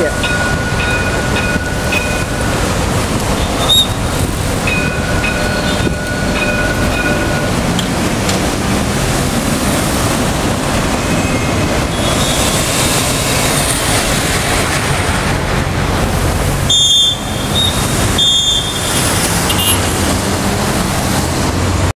Yeah.